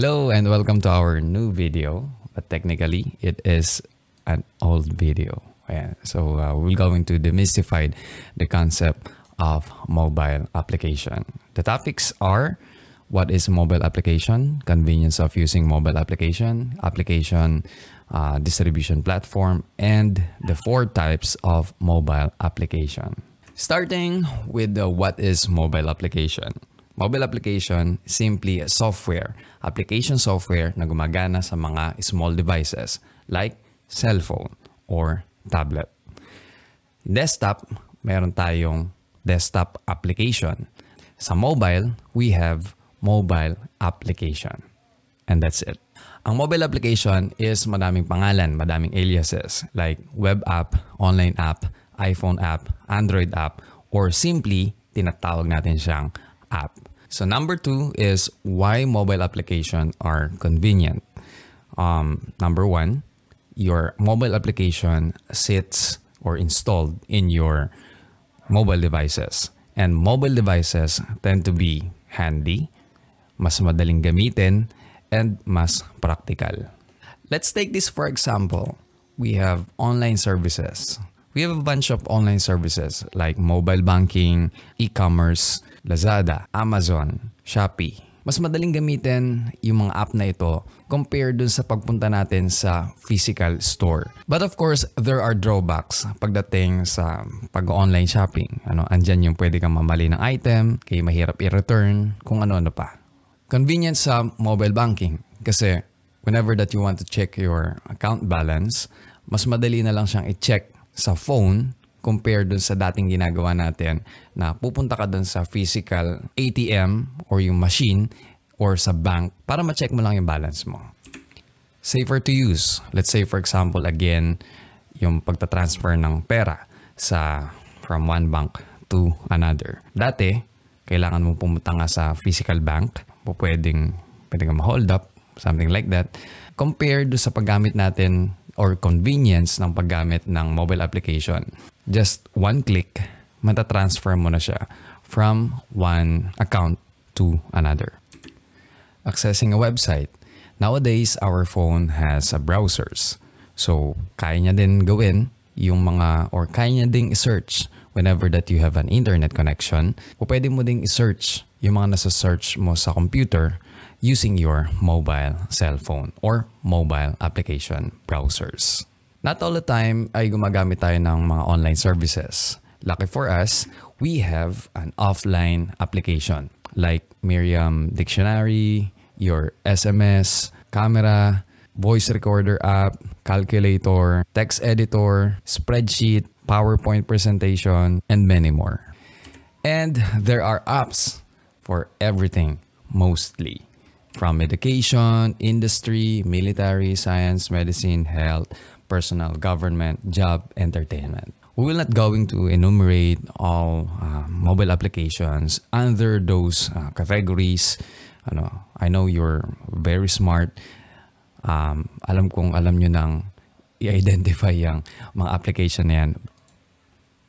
Hello and welcome to our new video. But technically, it is an old video. Ayan. So uh, we're going to demystify the concept of mobile application. The topics are what is mobile application, convenience of using mobile application, application uh, distribution platform, and the four types of mobile application. Starting with the what is mobile application. Mobile application, simply a software, application software na gumagana sa mga small devices like cellphone or tablet. Desktop, meron tayong desktop application. Sa mobile, we have mobile application. And that's it. Ang mobile application is madaming pangalan, madaming aliases like web app, online app, iPhone app, Android app, or simply tinatawag natin siyang app. So number two is why mobile applications are convenient. Um, number one, your mobile application sits or installed in your mobile devices. And mobile devices tend to be handy, mas madaling gamitin, and mas practical. Let's take this for example. We have online services. We have a bunch of online services like mobile banking, e-commerce, Lazada, Amazon, Shopee. Mas madaling gamitin yung mga app na ito compared dun sa pagpunta natin sa physical store. But of course, there are drawbacks pagdating sa pag-online shopping. Ano, andyan yung pwede kang mamali ng item, kaya mahirap i-return, kung ano-ano pa. Convenience sa mobile banking kasi whenever that you want to check your account balance, mas madali na lang siyang i-check sa phone compare dun sa dating ginagawa natin na pupunta ka dun sa physical ATM or yung machine or sa bank para ma-check mo lang yung balance mo. Safer to use. Let's say for example again, yung pagta-transfer ng pera sa from one bank to another. Dati, kailangan mo pumunta nga sa physical bank, po pwedeng, pwedeng ma-hold up, something like that. Compared sa paggamit natin or convenience ng paggamit ng mobile application. Just one click, matatransfer mo na siya from one account to another. Accessing a website. Nowadays, our phone has a browsers. So, kaya niya din gawin yung mga or kaya niya ding i-search whenever that you have an internet connection. O pwede mo ding i-search yung mga nasa search mo sa computer using your mobile cell phone or mobile application browsers. Not all the time ay gumagamit tayo ng mga online services. Lucky for us, we have an offline application like Miriam Dictionary, your SMS, camera, voice recorder app, calculator, text editor, spreadsheet, PowerPoint presentation, and many more. And there are apps for everything, mostly from education, industry, military, science, medicine, health, personal, government, job, entertainment. We will not going to enumerate all uh, mobile applications under those uh, categories. Ano, I know you're very smart. Um, alam kong alam nyo nang i-identify yung mga application na yan.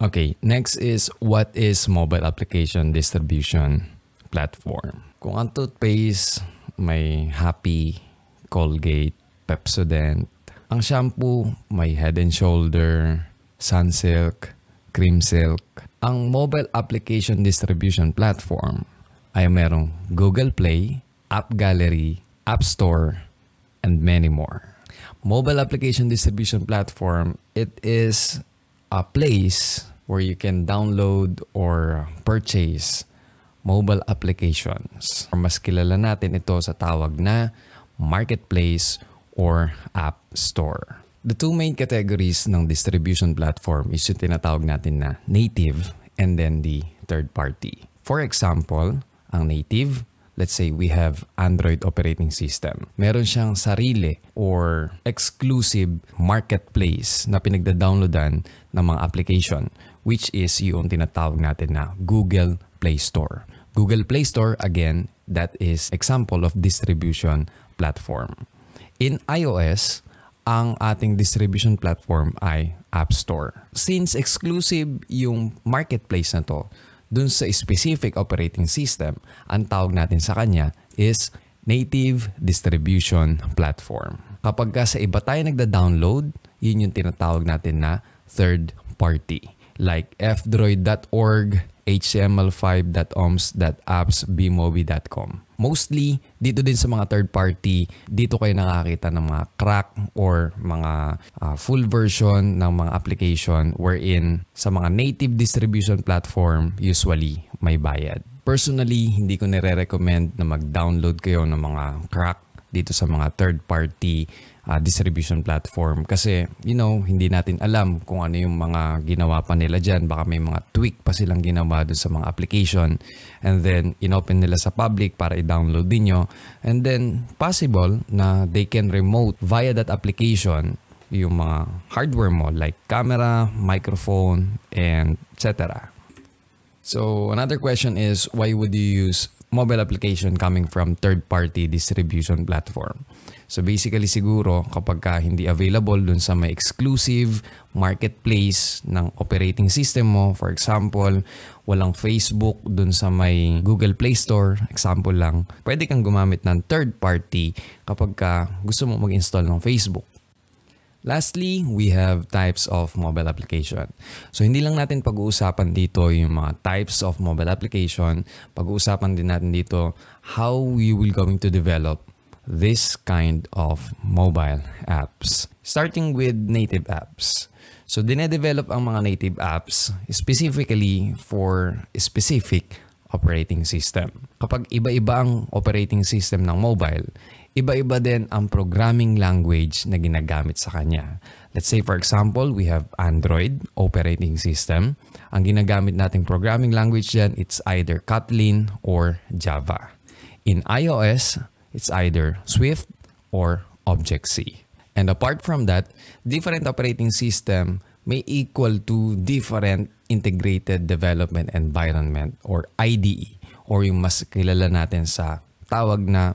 Okay, next is what is mobile application distribution platform? Kung ang toothpaste may Happy, Colgate, Pepsodent. Ang shampoo, may Head and Shoulder, Sunsilk, Cream Silk. Ang mobile application distribution platform ay merong Google Play, App Gallery, App Store, and many more. Mobile application distribution platform, it is a place where you can download or purchase mobile applications. Mas kilala natin ito sa tawag na marketplace or app store. The two main categories ng distribution platform is yung tinatawag natin na native and then the third party. For example, ang native, let's say we have Android operating system. Meron siyang sarili or exclusive marketplace na pinagda-downloadan ng mga application which is yung tinatawag natin na Google Play Store. Google Play Store, again, that is example of distribution platform. In iOS, ang ating distribution platform ay App Store. Since exclusive yung marketplace na to, dun sa specific operating system, ang tawag natin sa kanya is native distribution platform. Kapag ka sa iba tayo nagda-download, yun yung tinatawag natin na third party. Like fdroid.org, html5.oms.apps, bmobi.com. Mostly, dito din sa mga third party, dito kayo nakakita ng mga crack or mga uh, full version ng mga application wherein sa mga native distribution platform, usually may bayad. Personally, hindi ko nire-recommend na mag-download kayo ng mga crack dito sa mga third party uh, distribution platform. Kasi you know hindi natin alam kung ano yung mga ginawa pa nila dyan. Baka may mga tweak pa silang ginawa doon sa mga application. And then inopen nila sa public para i-download din nyo. And then possible na they can remote via that application yung mga hardware mo like camera, microphone, and etc. So another question is why would you use mobile application coming from third-party distribution platform. So basically siguro kapag ka hindi available dun sa may exclusive marketplace ng operating system mo, for example, walang Facebook dun sa may Google Play Store, example lang, pwede kang gumamit ng third party kapag ka gusto mo mag-install ng Facebook. Lastly, we have types of mobile application. So hindi lang natin pag-uusapan dito yung mga types of mobile application, pag-uusapan din natin dito how we will going to develop this kind of mobile apps. Starting with native apps. So dine-develop ang mga native apps specifically for specific operating system. Kapag iba-iba ang operating system ng mobile, iba-iba din ang programming language na ginagamit sa kanya. Let's say for example, we have Android operating system. Ang ginagamit nating programming language dyan, it's either Kotlin or Java. In iOS, it's either Swift or Object-C. And apart from that, different operating system may equal to different integrated development environment or IDE or yung mas kilala natin sa tawag na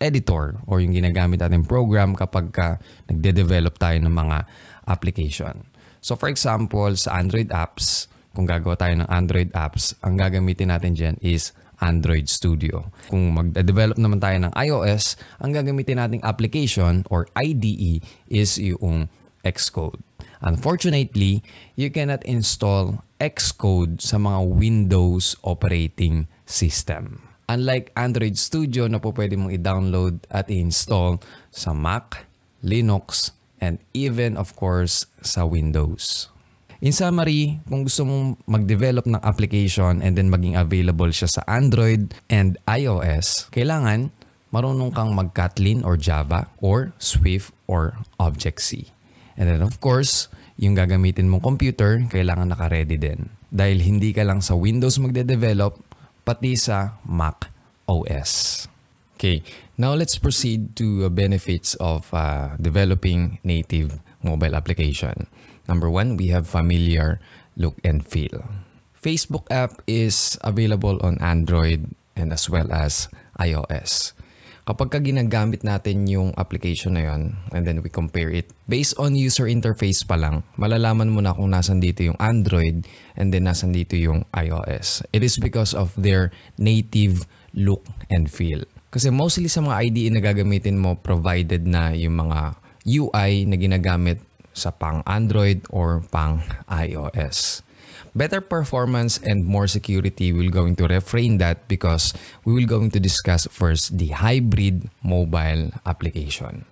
editor or yung ginagamit natin program kapag ka nagde-develop tayo ng mga application. So for example, sa Android apps, kung gagawa tayo ng Android apps, ang gagamitin natin dyan is Android Studio. Kung mag-develop naman tayo ng iOS, ang gagamitin nating application or IDE is yung Xcode. Unfortunately, you cannot install Xcode sa mga Windows operating system. Unlike Android Studio na po pwede mong i-download at i-install sa Mac, Linux, and even of course sa Windows. In summary, kung gusto mong mag-develop ng application and then maging available siya sa Android and iOS, kailangan marunong kang mag-Kotlin or Java or Swift or Object-C. And then of course, yung gagamitin mong computer, kailangan naka-ready din. Dahil hindi ka lang sa Windows magde-develop, pati sa Mac OS. Okay, now let's proceed to uh, benefits of uh, developing native mobile application. Number one, we have familiar look and feel. Facebook app is available on Android and as well as iOS kapag ka ginagamit natin yung application na yon and then we compare it based on user interface pa lang, malalaman mo na kung nasan dito yung Android and then nasan dito yung iOS. It is because of their native look and feel. Kasi mostly sa mga IDE na gagamitin mo provided na yung mga UI na ginagamit sa pang Android or pang iOS. Better performance and more security will going to refrain that because we will going to discuss first the hybrid mobile application.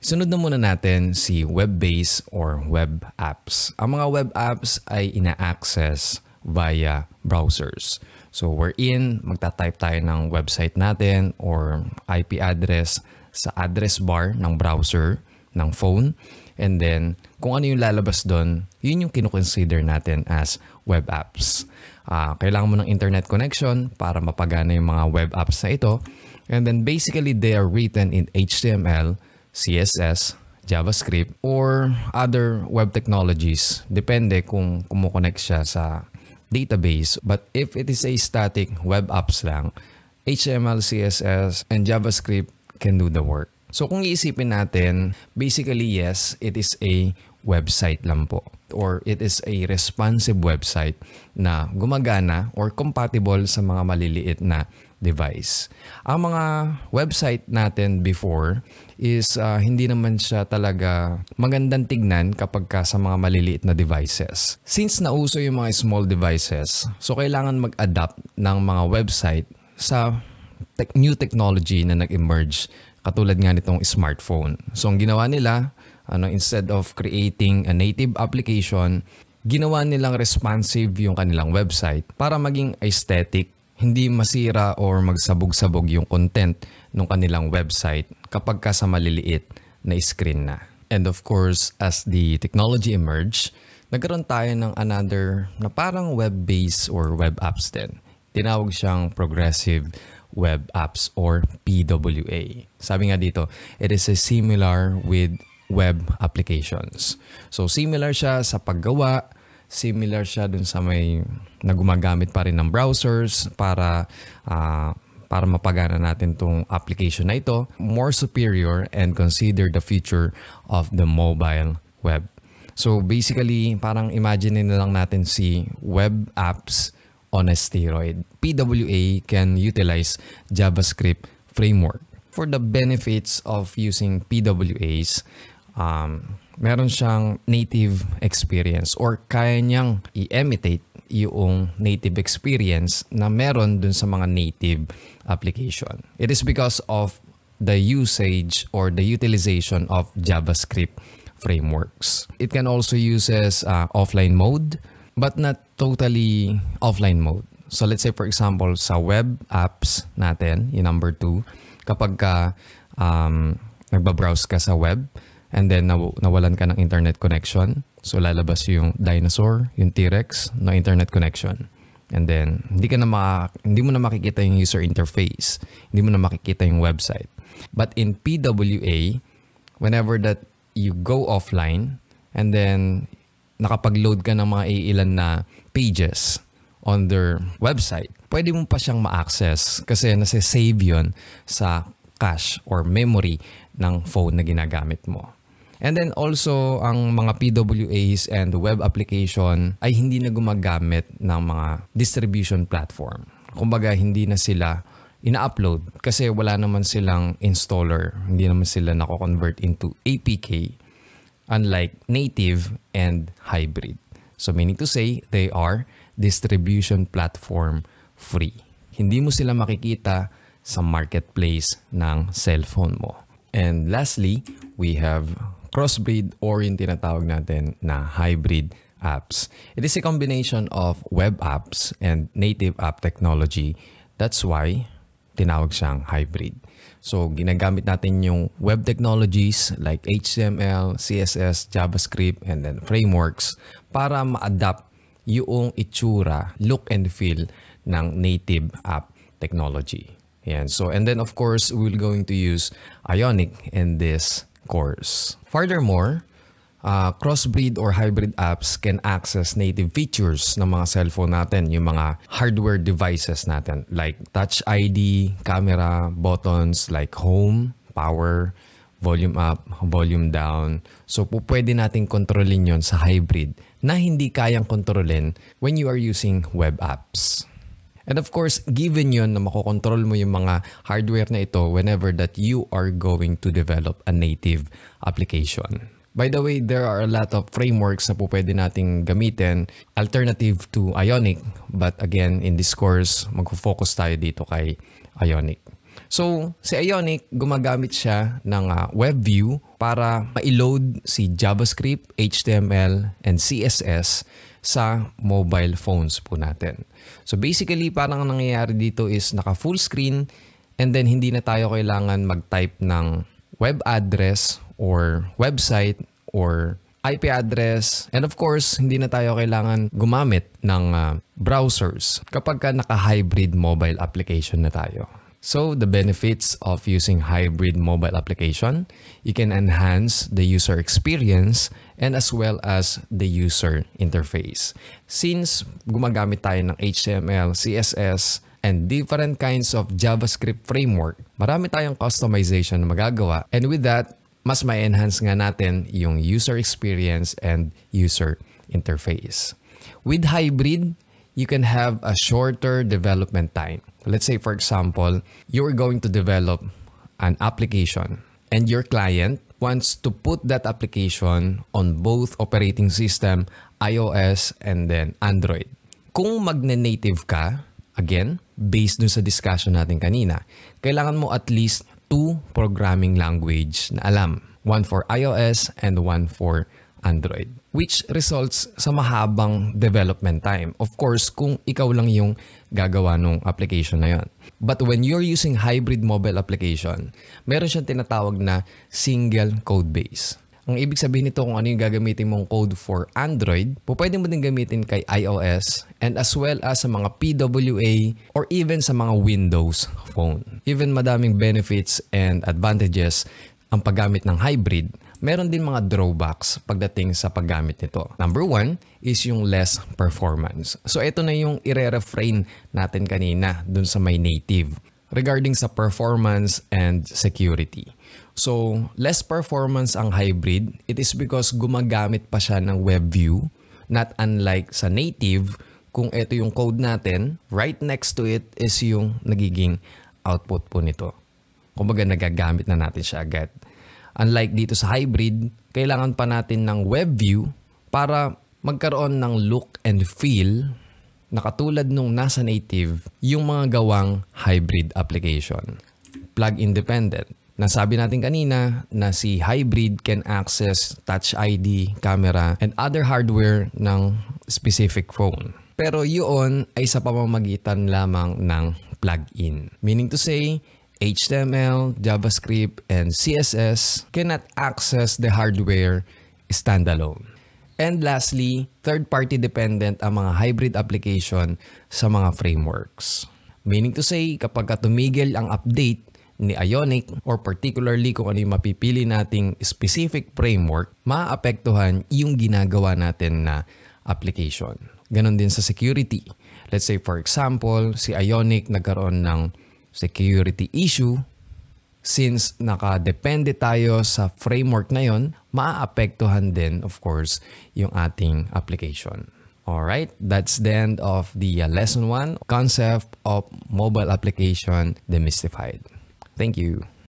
Sunod na muna natin si web-based or web apps. Ang mga web apps ay ina-access via browsers. So we're in, magta-type tayo ng website natin or IP address sa address bar ng browser ng phone And then, kung ano yung lalabas doon, yun yung kinukonsider natin as web apps. Uh, kailangan mo ng internet connection para mapagana yung mga web apps na ito. And then basically, they are written in HTML, CSS, JavaScript, or other web technologies. Depende kung kumukonect siya sa database. But if it is a static web apps lang, HTML, CSS, and JavaScript can do the work. So kung iisipin natin, basically yes, it is a website lang po or it is a responsive website na gumagana or compatible sa mga maliliit na device. Ang mga website natin before is uh, hindi naman siya talaga magandang tignan kapag ka sa mga maliliit na devices. Since nauso yung mga small devices, so kailangan mag-adapt ng mga website sa te- new technology na nag-emerge katulad nga nitong smartphone. So ang ginawa nila, ano, instead of creating a native application, ginawa nilang responsive yung kanilang website para maging aesthetic hindi masira or magsabog-sabog yung content ng kanilang website kapag ka sa maliliit na screen na. And of course, as the technology emerged, nagkaroon tayo ng another na parang web-based or web apps din. Tinawag siyang progressive web apps or PWA. Sabi nga dito, it is similar with web applications. So similar siya sa paggawa, similar siya dun sa may na gumagamit pa rin ng browsers para uh, para mapagana natin tong application na ito more superior and consider the future of the mobile web. So basically, parang imagine na lang natin si web apps on a steroid. PWA can utilize JavaScript framework. For the benefits of using PWAs, um, meron siyang native experience or kaya niyang i-imitate yung native experience na meron dun sa mga native application. It is because of the usage or the utilization of JavaScript frameworks. It can also uses uh, offline mode but not totally offline mode. So let's say for example sa web apps natin, yung number two, kapag ka um, nagbabrowse ka sa web, and then naw- nawalan ka ng internet connection. So lalabas yung dinosaur, yung T-Rex, no internet connection. And then hindi ka na ma- hindi mo na makikita yung user interface. Hindi mo na makikita yung website. But in PWA, whenever that you go offline and then nakapag-load ka ng mga iilan na pages on their website, pwede mo pa siyang ma-access kasi nasa-save yun sa cache or memory ng phone na ginagamit mo. And then also, ang mga PWAs and web application ay hindi na gumagamit ng mga distribution platform. Kumbaga, hindi na sila ina-upload kasi wala naman silang installer. Hindi naman sila nako-convert into APK unlike native and hybrid. So meaning to say, they are distribution platform free. Hindi mo sila makikita sa marketplace ng cellphone mo. And lastly, we have crossbreed or yung tinatawag natin na hybrid apps. It is a combination of web apps and native app technology. That's why tinawag siyang hybrid. So, ginagamit natin yung web technologies like HTML, CSS, JavaScript, and then frameworks para ma-adapt yung itsura, look and feel ng native app technology. Yan. So, and then of course, we're going to use Ionic in this course. Furthermore, uh, crossbreed or hybrid apps can access native features ng mga cellphone natin, yung mga hardware devices natin like Touch ID, camera, buttons like home, power, volume up, volume down. So po pwede nating kontrolin yon sa hybrid na hindi kayang kontrolin when you are using web apps. And of course, given yun na makokontrol mo yung mga hardware na ito whenever that you are going to develop a native application. By the way, there are a lot of frameworks na po pwede nating gamitin alternative to Ionic. But again, in this course, magfo-focus tayo dito kay Ionic. So, si Ionic, gumagamit siya ng uh, web view para ma-load si JavaScript, HTML, and CSS sa mobile phones po natin. So basically, parang nangyayari dito is naka full screen and then hindi na tayo kailangan mag-type ng web address or website or IP address and of course hindi na tayo kailangan gumamit ng uh, browsers kapag ka naka-hybrid mobile application na tayo. So the benefits of using hybrid mobile application, you can enhance the user experience and as well as the user interface. Since gumagamit tayo ng HTML, CSS, and different kinds of JavaScript framework, marami tayong customization na magagawa. And with that, mas ma-enhance nga natin yung user experience and user interface. With hybrid, you can have a shorter development time Let's say, for example, you're going to develop an application and your client wants to put that application on both operating system, iOS, and then Android. Kung magne-native ka, again, based dun sa discussion natin kanina, kailangan mo at least two programming language na alam. One for iOS and one for Android. Which results sa mahabang development time. Of course, kung ikaw lang yung gagawa ng application na yon. But when you're using hybrid mobile application, meron siyang tinatawag na single code base. Ang ibig sabihin nito kung ano yung gagamitin mong code for Android, pwede mo din gamitin kay iOS and as well as sa mga PWA or even sa mga Windows phone. Even madaming benefits and advantages ang paggamit ng hybrid, meron din mga drawbacks pagdating sa paggamit nito. Number one is yung less performance. So ito na yung ire-refrain natin kanina dun sa may native regarding sa performance and security. So, less performance ang hybrid. It is because gumagamit pa siya ng web view, not unlike sa native, kung ito yung code natin, right next to it is yung nagiging output po nito. Kumbaga nagagamit na natin siya agad. Unlike dito sa hybrid, kailangan pa natin ng web view para magkaroon ng look and feel na katulad nung nasa native yung mga gawang hybrid application. Plug independent. Nasabi natin kanina na si hybrid can access Touch ID, camera, and other hardware ng specific phone. Pero yun ay sa pamamagitan lamang ng plug-in. Meaning to say, HTML, JavaScript, and CSS cannot access the hardware standalone. And lastly, third-party dependent ang mga hybrid application sa mga frameworks. Meaning to say, kapag tumigil ang update ni Ionic or particularly kung ano yung mapipili nating specific framework, maapektuhan yung ginagawa natin na application. Ganon din sa security. Let's say for example, si Ionic nagkaroon ng security issue since nakadepende tayo sa framework na yon, maaapektuhan din of course yung ating application. Alright, that's the end of the uh, lesson 1, concept of mobile application demystified. Thank you.